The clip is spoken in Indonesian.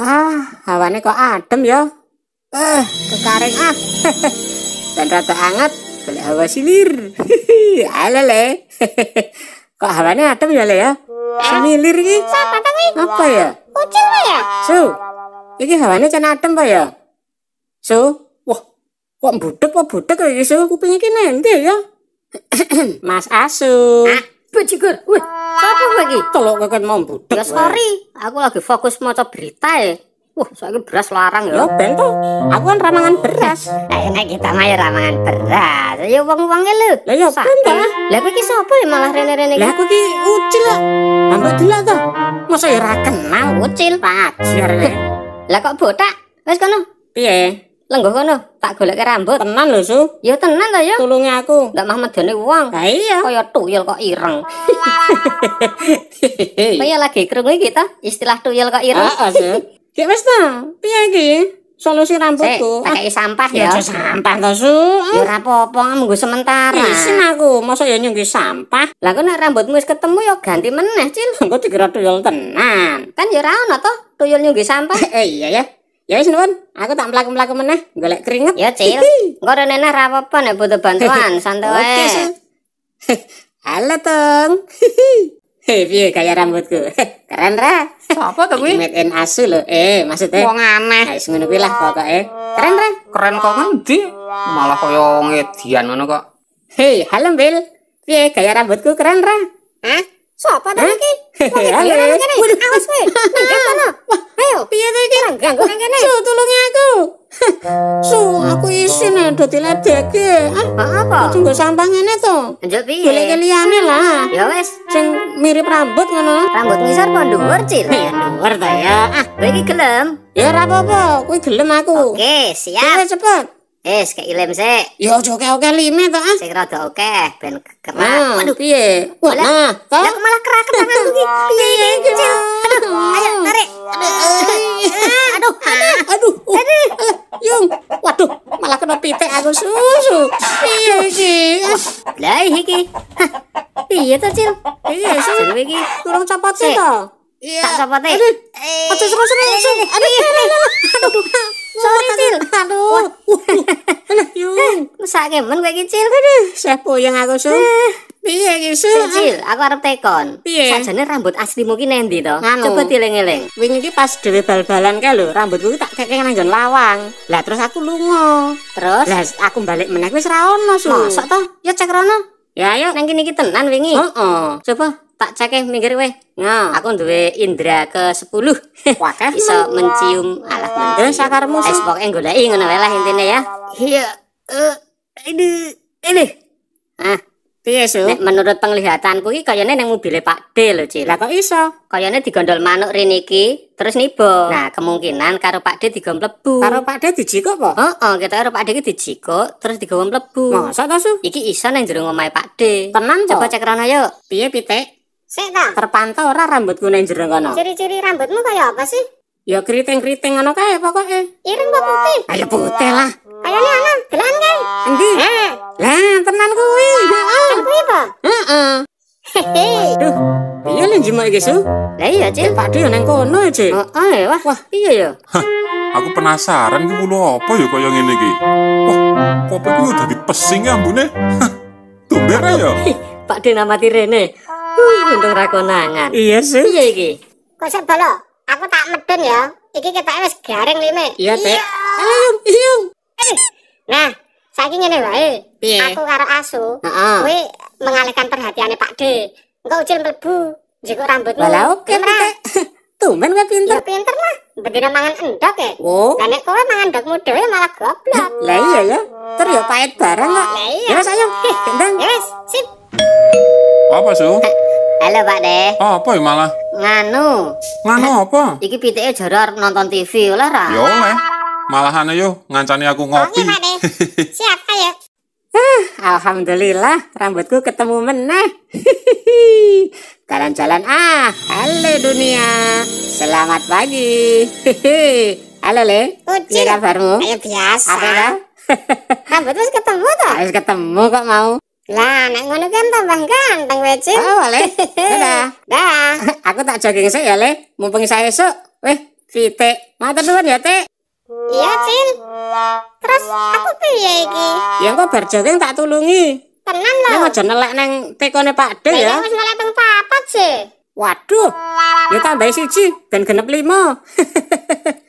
Ah, hawane kok adem ya. Eh, kekaring ah. Dan rada anget, golek hawa silir. Halo le. kok hawane adem ya le ya? Semilir iki. Apa ya? Wae ya? Su. Iki hawane can adem apa ya? Su. Wah, kok budek kok budek kok iki su? Kuping iki nende ya? Mas Asu. Ah, bajigur. Wih, kowe iki? Telok keket mau budek. Ya sorry, aku lagi fokus maca berita ya. Wah, saiki beras larang Ya ya. ben to. Aku kan ramangan beras. Ayo nek kita mah ya ramangan beras. Ya wong-wonge lho. Lah ya ben to. Lah kowe iki sapa ya malah rene-rene iki? Lah aku ki ucil lah. Ambek delok to. Masa ya ra kenal Ucil. le. Lah kok botak? Wis kono. Piye? Lenggo kono, tak goleke rambut. Tenan lho, Su. Ya tenan ta ya. Tulungi aku. Ndak mah medene wong. Lah iya. Kaya tuyul kok ireng. Kaya lagi krungu iki ta? Istilah tuyul kok ireng. Heeh, Su. Ki wis ta. Piye iki? Solusi rambutku. kei sampah Ya ya. sampah to, Su. Ya ora apa-apa, menggo sementara. Isin aku, masa ya nyunggi sampah. Lah kok nek rambutmu wis ketemu ya ganti meneh, Cil. Engko dikira tuyul tenan. Kan ya ora ono to tuyul nyunggi sampah. Eh iya ya. Ya wis nuwun, aku tak mlaku-mlaku meneh golek keringet. Ya, Cil. Engko rene ora apa-apa nek butuh bantuan, santai Oke, wae. Su. Halo, Tong. Hei, piye gaya rambutku? Keren ra? Apa to kuwi? Made in Asu lho. Eh, maksudnya Wong aneh. Wis ngono kuwi lah pokoke. Keren ra? Keren kok ngendi? Malah kaya ngedian ngono kok. Hei, halo Bil. Piye gaya rambutku keren ra? Hah? Sopo to iki? Waduh, awas kono. Ayo, Piye to iki? ganggu nang kene. Su, tulungi aku. Su, aku isin do diledeke. Ah, Apa? aja nggo sampah ngene to. Golek piye? liyane lah. Ya wis, Sing mirip rambut ngono. rambut ngisor apa dhuwur, Cil? Ya dhuwur ta ya. Ah, Kowe iki gelem? ya ora apa-apa, kuwi gelem aku. Oke, siap. cepet. Wis, kei lem sik. Ya aja oke-oke lime to ah. Sing rada oke, ben kerak. Nah, Waduh, piye? Wah, nah, kok malah kerak tanganku iki. Piye iki, Cil? Aduh, ayo tarik. Aduh, aduh. Aduh, uh, alah, yung. Waduh, malah kena pitik aku susu. Piye iki? Ah, Lah iki. Piye to, Cil? Piye sih? Jenenge iki Kurang copot Sik. to. Iya. tak copote. Aduh, aja seru-seru. Su. Aduh, aduh, aduh, aduh. Sorry, Cil. Aduh. Yung. Mesake men kowe iki, Cil. Saya puyeng aku, Su. Piye iki, Su? Sik, Cil, aku arep tekon. Piye? Sajane rambut aslimu ki nendi to? Coba dieling-eling. Wingi iki pas dhewe bal-balan kae lho, rambutku tak kekek nang nggon lawang. Lah terus aku lunga. Terus Lah aku balik meneh wis ra ono, Su. mosok to? Ya cek rono. Ya ayo. Nang kene iki tenan wingi. Heeh. Coba tak cek minggir weh. Nah, Aku duwe indra ke-10. wakeh Iso mencium alah mencium. sakarmu Wis Su. pokoke goleki ngono wae lah intine ya. Iya. Eh, ini ini. Ah, Piye, Su? nek menurut penglihatanku iki kayane nang mobile Pak D lho, Cil. Lah kok iso? Kayane digondol manuk rene iki terus nibo. Nah, kemungkinan karo Pak D digawa mlebu. Karo Pak De dijikuk apa? Heeh, kita karo Pak D iki dijikuk terus digawa mlebu. Masa ta, Su? Iki iso nang jero omahe Pak D. Tenan to? Coba cek rono yuk. Piye pitik? Sik ta. Terpantau ora rambutku nang jero kono? Ciri-ciri rambutmu kaya apa sih? Ya keriting-keriting ngono kae pokoke. Ireng apa putih? Ayo putih lah. Kayane ana, gelan kae. Endi? Lah, tenan kuwi. Heeh. Kuwi apa? Heeh. Hehe. Duh, piye lho jimak iki, Su? Lah iya, Cil. Pak De nang kono, Cik. Heeh, wah. Wah, iya ya. Aku penasaran ki mulu apa ya kaya ngene iki. Wah, kopi ku udah dipesing ya ambune. Hah, Tumben ya. Pak D namati rene. Wih, untung ra konangan. Iya, Su. Piye iki? Kok sebolo? Aku tak medun ya. Iki kita wis garing lime. Iya, Teh. Halo, Yung. Yung. Nah, saiki ngene wae. Piye? Aku karo Asu, Heeh. kowe mengalihkan perhatiannya Pak D. Engko ucil mlebu, jiko rambutmu. Lah oke, Gimana? pitik. Tumben kowe Ya pinter. pinter lah. Bedina mangan endok ya. Oh. Lah nek kowe mangan endokmu dhewe malah goblok. Lah iya ya. Terus ya pahit barang kok. Lah iya. Ya wis ayo. Gendang. Ya wis, sip. Apa, Su? Halo, Pak D. Apa ya malah? Nganu, Nganu apa? iki pitike jare arep nonton TV oleh ra? Ya oleh. Malahan ayo ngancani aku ngopi. Oke, Pak D. Siap, ayo. Alhamdulillah, rambutku ketemu meneh. Jalan-jalan ah. Halo dunia. Selamat pagi. Halo Le. Ucil. Kabarmu? Ayo biasa. Apa ya? Rambut wis ketemu to? Harus ketemu kok mau. Lah, nek ngono kan tambah ganteng wae, Cil. Oh, Le. Dadah. Dah. Aku tak jogging sik ya, Le. Mumpung saya esuk. Weh, Pitik, matur nuwun ya, Tik. Iya, Cil. Terus aku piye iki? Ya engko bar jogging tak tulungi. Tenan Nek lho. aja nelek neng tekone Pak De Ya wis ngelek ping papat sih. Waduh. Ya tambahi siji ben genep lima.